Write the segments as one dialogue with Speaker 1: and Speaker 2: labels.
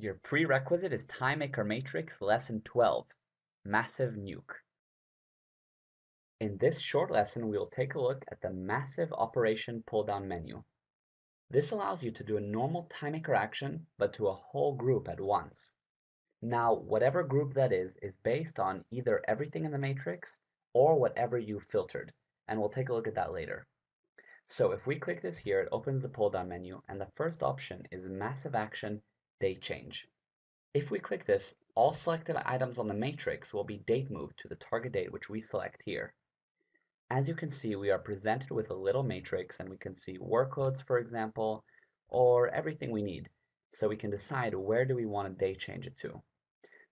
Speaker 1: Your prerequisite is TimeMaker Matrix Lesson 12, Massive Nuke. In this short lesson, we will take a look at the Massive Operation pull-down menu. This allows you to do a normal TimeMaker action, but to a whole group at once. Now, whatever group that is, is based on either everything in the matrix or whatever you filtered, and we'll take a look at that later. So if we click this here, it opens the pull-down menu, and the first option is Massive Action date change. If we click this, all selected items on the matrix will be date moved to the target date which we select here. As you can see, we are presented with a little matrix and we can see workloads, for example, or everything we need. So we can decide where do we want to date change it to.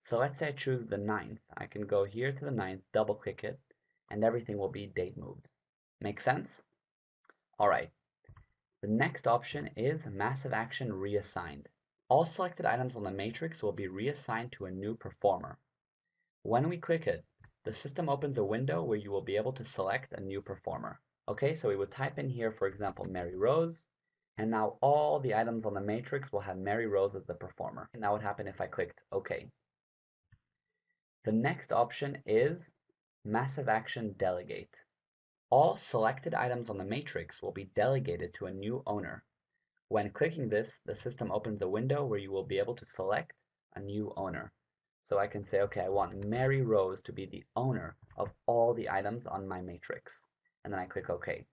Speaker 1: So let's say I choose the 9th. I can go here to the 9th, double click it, and everything will be date moved. Make sense? Alright. The next option is Massive Action Reassigned. All selected items on the matrix will be reassigned to a new performer. When we click it, the system opens a window where you will be able to select a new performer. Okay, so we would type in here, for example, Mary Rose, and now all the items on the matrix will have Mary Rose as the performer. And that would happen if I clicked OK. The next option is Massive Action Delegate. All selected items on the matrix will be delegated to a new owner. When clicking this, the system opens a window where you will be able to select a new owner. So I can say, okay, I want Mary Rose to be the owner of all the items on my matrix. And then I click OK.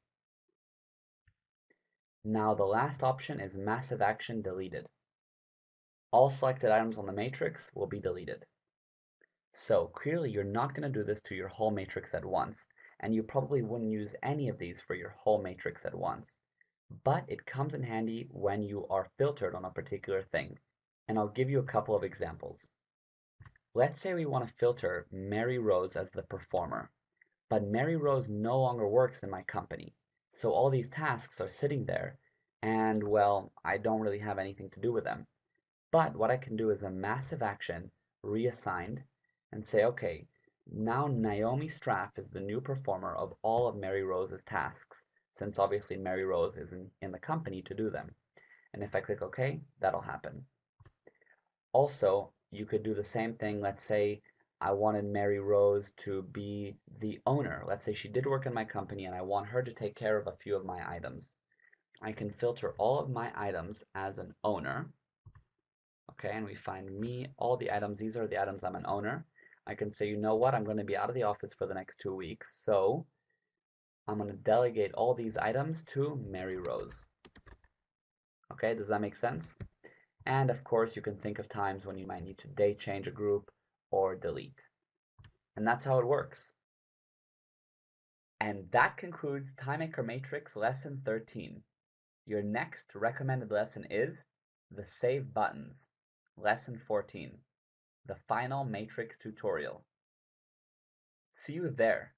Speaker 1: Now the last option is Massive Action Deleted. All selected items on the matrix will be deleted. So clearly you're not going to do this to your whole matrix at once, and you probably wouldn't use any of these for your whole matrix at once but it comes in handy when you are filtered on a particular thing. And I'll give you a couple of examples. Let's say we want to filter Mary Rose as the performer, but Mary Rose no longer works in my company. So all these tasks are sitting there, and well, I don't really have anything to do with them. But what I can do is a massive action, reassigned, and say, okay, now Naomi Straff is the new performer of all of Mary Rose's tasks since obviously Mary Rose is in, in the company to do them. And if I click OK, that'll happen. Also, you could do the same thing. Let's say I wanted Mary Rose to be the owner. Let's say she did work in my company and I want her to take care of a few of my items. I can filter all of my items as an owner. Okay, and we find me, all the items, these are the items I'm an owner. I can say, you know what, I'm going to be out of the office for the next two weeks, so I'm going to delegate all these items to Mary Rose. Okay, does that make sense? And of course, you can think of times when you might need to date change a group or delete. And that's how it works. And that concludes TimeMaker Matrix Lesson 13. Your next recommended lesson is the Save Buttons, Lesson 14, the final Matrix tutorial. See you there.